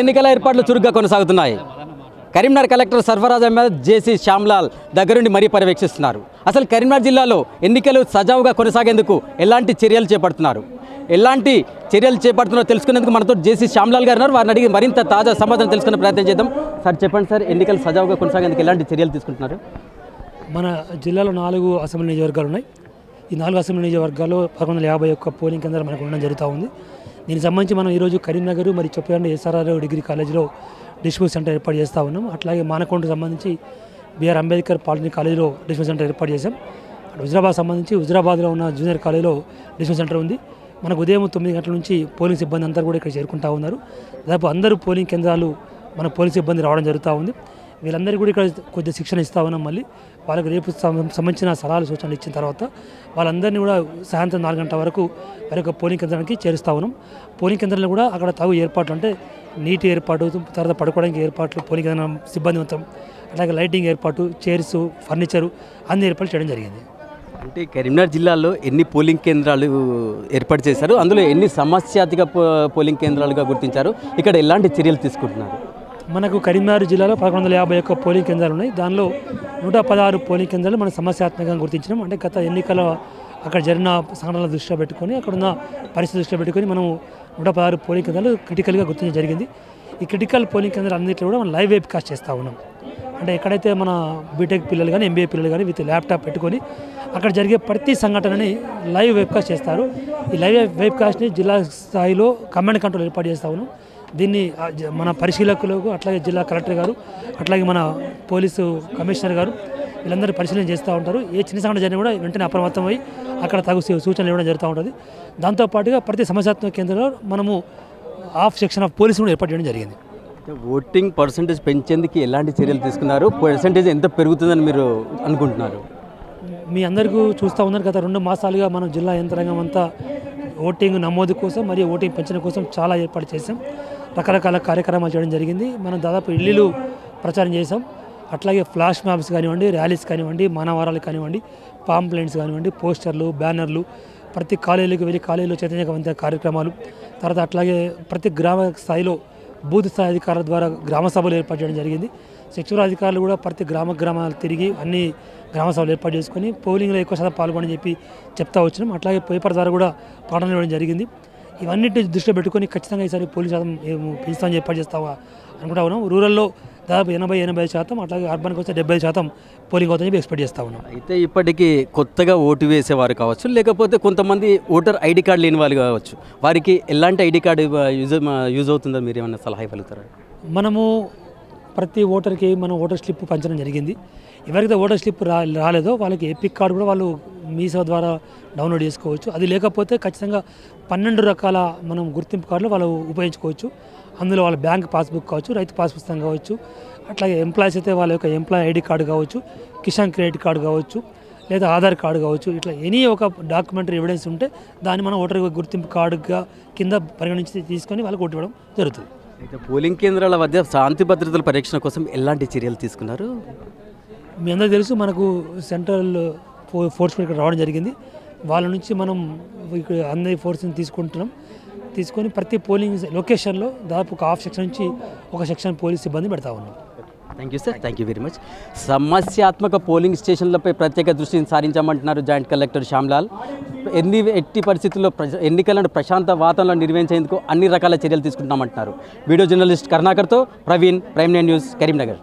ఎన్నికల ఏర్పాట్లు చురుగ్గా కొనసాగుతున్నాయి. కరీంనగర్ కలెక్టర్ సర్ఫరాజ్ అహ్మద్ జేసీ శ్యామ్లాల్ దగ్గరుండి మరీ పర్యవేక్షిస్తున్నారు. అసలు కరీంనగర్ జిల్లాలో ఎన్నికలు సజావుగా కొనసాగేందుకు ఎలాంటి చర్యలు చేపడుతున్నారు? ఎలాంటి చర్యలు చేపడుతున్నారో తెలుసుకునేందుకు మనతో జేసీ శ్యామ్లాల్ గారు ఉన్నారు. వారిని అడిగి మరింత తాజా సమాధానం తెలుసుకునే ప్రయత్నం చేద్దాం. సార్ చెప్పండి సార్ ఎన్నికలు సజావుగా కొనసాగేందుకు ఎలాంటి చర్యలు తీసుకుంటున్నారు? మన జిల్లాలో నాలుగు అసెంబ్లీ నియోజకవర్గాలు ఉన్నాయి. ఈ నాలుగు అసెంబ్లీ నియోజకవర్గాల్లో పదకొండు వందల యాభై ఒక్క పోలింగ్ కేంద్రాలు మనకు ఉండడం జరుగుతూ ఉంది. దీనికి సంబంధించి మనం ఈరోజు కరీంనగర్ మరి చొప్పదండి ఎస్ఆర్ఆర్ డిగ్రీ కాలేజీలో డిస్ట్రిబ్యూషన్ సెంటర్ ఏర్పాటు చేస్తూ ఉన్నాం. అట్లాగే మానకొండకు సంబంధించి బిఆర్ అంబేద్కర్ పాలిటెక్నిక్ కాలేజీలో డిస్ట్రిబ్యూషన్ సెంటర్ ఏర్పాటు చేశాం. అటు హుజరాబాద్ సంబంధించి హుజరాబాద్లో ఉన్న జూనియర్ కాలేజీలో డిస్ట్రిబ్యూషన్ సెంటర్ ఉంది. మనకు ఉదయం తొమ్మిది గంటల నుంచి పోలింగ్ సిబ్బంది అందరూ కూడా ఇక్కడ చేరుకుంటా ఉన్నారు. దాదాపు అందరూ పోలింగ్ కేంద్రాలు మన పోలీస్ సిబ్బంది రావడం జరుగుతూ ఉంది. వీళ్ళందరికీ కూడా ఇక్కడ కొద్దిగా శిక్షణ ఇస్తా ఉన్నాం మళ్ళీ. వాళ్ళకి రేపు సంబంధించిన సలహాలు సూచనలు ఇచ్చిన తర్వాత వాళ్ళందరినీ కూడా సాయంత్రం నాలుగు గంటల వరకు వారి యొక్క పోలింగ్ కేంద్రానికి చేరుస్తా ఉన్నాం. పోలింగ్ కేంద్రంలో కూడా అక్కడ తగు ఏర్పాట్లు అంటే నీటి ఏర్పాటు తర్వాత పడుకోవడానికి ఏర్పాట్లు పోలింగ్ కేంద్రం సిబ్బంది మొత్తం అలాగే లైటింగ్ ఏర్పాటు చైర్స్ ఫర్నిచరు అన్ని ఏర్పాట్లు చేయడం జరిగింది. అంటే కరీంనగర్ జిల్లాలో ఎన్ని పోలింగ్ కేంద్రాలు ఏర్పాటు చేశారు? అందులో ఎన్ని సమస్యాత్మక పోలింగ్ కేంద్రాలుగా గుర్తించారు? ఇక్కడ ఎలాంటి చర్యలు తీసుకుంటున్నారు? మనకు కరీంనగర్ జిల్లాలో పదకొండు వందల యాభై ఒక్క పోలింగ్ కేంద్రాలు ఉన్నాయి. దానిలో నూట పదహారు పోలింగ్ కేంద్రాలు మనం సమస్యాత్మకంగా గుర్తించినాం. అంటే గత ఎన్నికల అక్కడ జరిగిన సంఘటనల దృష్టిలో పెట్టుకొని అక్కడ ఉన్న పరిస్థితి దృష్టిలో పెట్టుకొని మనం నూట పదహారు పోలింగ్ కేంద్రాలు క్రిటికల్గా గుర్తించడం జరిగింది. ఈ క్రిటికల్ పోలింగ్ కేంద్రాలు అన్నింటిలో కూడా మనం లైవ్ వెబ్ కాస్ట్ చేస్తూ ఉన్నాం. అంటే ఎక్కడైతే మన బీటెక్ పిల్లలు కానీ ఎంబీఏ పిల్లలు కానీ విత్ ల్యాప్టాప్ పెట్టుకొని అక్కడ జరిగే ప్రతి సంఘటనని లైవ్ వెబ్కాస్ట్ చేస్తారు. ఈ లైవ్ వెబ్కాస్ట్ని జిల్లా స్థాయిలో కమాండ్ కంట్రోల్ ఏర్పాటు చేస్తా ఉన్నాం. దీన్ని మన పరిశీలకులకు అట్లాగే జిల్లా కలెక్టర్ గారు అట్లాగే మన పోలీసు కమిషనర్ గారు వీళ్ళందరూ పరిశీలన చేస్తూ ఉంటారు. ఏ చిన్న సంఘటన జరిగినా కూడా వెంటనే అప్రమత్తమై అక్కడ తగు సూచనలు ఇవ్వడం జరుగుతూ ఉంటుంది. దాంతోపాటుగా ప్రతి సమస్యాత్మక కేంద్రంలో మనము హాఫ్ సెక్షన్ ఆఫ్ పోలీసు కూడా ఏర్పాటు చేయడం జరిగింది. ఓటింగ్ పర్సంటేజ్ పెంచేందుకు ఎలాంటి చర్యలు తీసుకున్నారు? పర్సంటేజ్ ఎంత పెరుగుతుందని మీరు అనుకుంటున్నారు? మీ అందరికీ చూస్తూ ఉన్నారు గత రెండు మాసాలుగా మనం జిల్లా యంత్రాంగం అంతా ఓటింగ్ నమోదు కోసం మరియు ఓటింగ్ పెంచడం కోసం చాలా ఏర్పాటు చేశాం. రకరకాల కార్యక్రమాలు చేయడం జరిగింది. మనం దాదాపు ఇల్లు ప్రచారం చేశాం. అట్లాగే ఫ్లాష్ మ్యాప్స్ కానివ్వండి ర్యాలీస్ కానివ్వండి మానవారాలు కానివ్వండి పాంప్లెంట్స్ కానివ్వండి పోస్టర్లు బ్యానర్లు ప్రతి కాలేజీలకు వెళ్ళి కాలేజీలో చైతన్యవంత కార్యక్రమాలు తర్వాత అట్లాగే ప్రతి గ్రామ స్థాయిలో బూత్ స్థాయి అధికారుల ద్వారా గ్రామ సభలు ఏర్పాటు చేయడం జరిగింది. సెక్యూర్ అధికారులు కూడా ప్రతి గ్రామ గ్రామాలు తిరిగి అన్ని గ్రామ సభలు ఏర్పాటు చేసుకొని పోలింగ్లో ఎక్కువ శాతం పాల్గొని చెప్పి చెప్తా వచ్చినాం. అట్లాగే పేపర్ ద్వారా కూడా పాఠాలు ఇవ్వడం జరిగింది. ఇవన్నిటిని దృష్టిలో పెట్టుకొని ఖచ్చితంగా ఈసారి పోలింగ్ శాతం పెంచుతామని ఏర్పాటు చేస్తామా అనుకుంటా ఉన్నాం. రూరల్లో దాదాపు ఎనభై ఎనభై శాతం అట్లాగే అర్బన్కి వస్తే డెబ్బై శాతం పోలింగ్ అవుతుందని చెప్పి ఎక్స్పెక్ట్ చేస్తా ఉన్నాం. అయితే ఇప్పటికీ కొత్తగా ఓటు వేసేవారు కావచ్చు లేకపోతే కొంతమంది ఓటర్ ఐడి కార్డు లేని వాళ్ళు కావచ్చు. వారికి ఎలాంటి ఐడి కార్డు యూజ్ యూజ్ అవుతుందో మీరు ఏమైనా సలహా ఇవ్వగలుగుతారా? మనము ప్రతి ఓటర్కి మనం ఓటర్ స్లిప్ పంచడం జరిగింది. ఎవరికైతే ఓటర్ స్లిప్ రా రాలేదో వాళ్ళకి ఎపిక్ కార్డు కూడా వాళ్ళు మీసో ద్వారా డౌన్లోడ్ చేసుకోవచ్చు. అది లేకపోతే ఖచ్చితంగా పన్నెండు రకాల మనం గుర్తింపు కార్డులు వాళ్ళు ఉపయోగించుకోవచ్చు. అందులో వాళ్ళ బ్యాంక్ పాస్బుక్ కావచ్చు రైతు పాస్ పుస్తకం కావచ్చు అట్లాగే ఎంప్లాయీస్ అయితే వాళ్ళ యొక్క ఎంప్లాయీ ఐడి కార్డు కావచ్చు కిసాన్ క్రెడిట్ కార్డు కావచ్చు లేదా ఆధార్ కార్డు కావచ్చు ఇట్లా ఎనీ ఒక డాక్యుమెంటరీ ఎవిడెన్స్ ఉంటే దాన్ని మనం ఓటర్ గుర్తింపు కార్డుగా కింద పరిగణించి తీసుకొని వాళ్ళకి ఓటు ఇవ్వడం జరుగుతుంది. అయితే పోలింగ్ కేంద్రాల వద్ద శాంతి భద్రతల పరీక్షణ కోసం ఎలాంటి చర్యలు తీసుకున్నారు? మీ అందరికీ తెలుసు మనకు సెంట్రల్ ఫోర్స్ కూడా ఇక్కడ రావడం జరిగింది. వాళ్ళ నుంచి మనం ఇక్కడ అందరి ఫోర్స్ని తీసుకుంటున్నాం. తీసుకొని ప్రతి పోలింగ్ లొకేషన్లో దాదాపు ఒక హాఫ్ సెక్షన్ నుంచి ఒక సెక్షన్ పోలీస్ సిబ్బంది పెడతా ఉన్నాం. Thank you sir thank you very much సమస్యాత్మక పోలింగ్ స్టేషన్లపై ప్రత్యేక దృష్టిని సారించామంటున్నారు జాయింట్ కలెక్టర్ శ్యామ్లాల్. ఎన్ని ఎట్టి పరిస్థితుల్లో ప్రజ ఎన్నికలను ప్రశాంత వాతావరణంలో నిర్వహించేందుకు అన్ని రకాల చర్యలు తీసుకుంటున్నామంటున్నారు. Video journalist కర్ణాకర్తో Praveen Prime nine News Karimnagar.